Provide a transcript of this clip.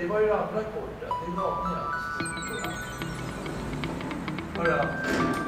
Det var ju det andra kortet. Det är Daniels. Hörru.